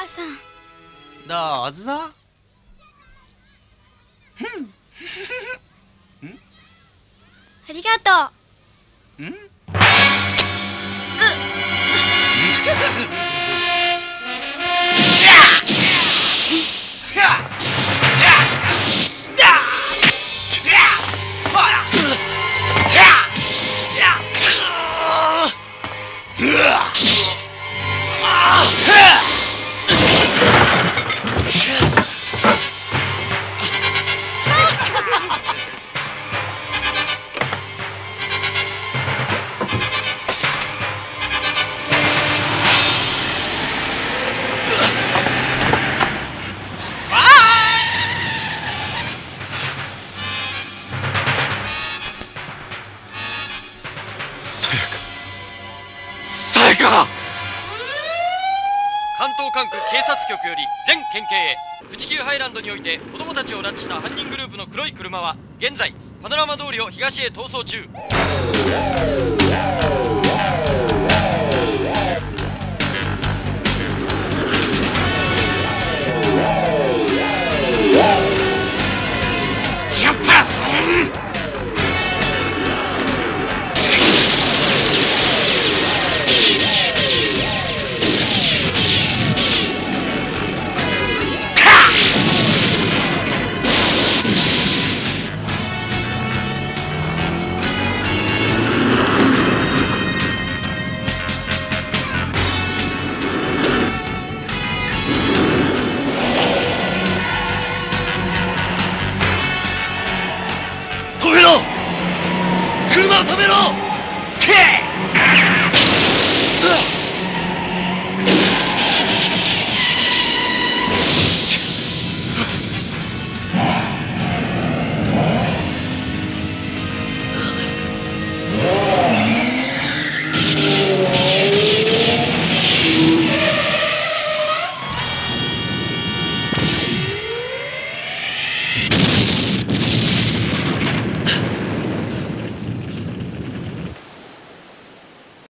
母さん。どうぞ。ありがとうん？東管区警察局より全県警へ。富士急ハイランドにおいて子供たちを拉致した犯人グループの黒い車は現在パノラマ通りを東へ逃走中。車を止めろ!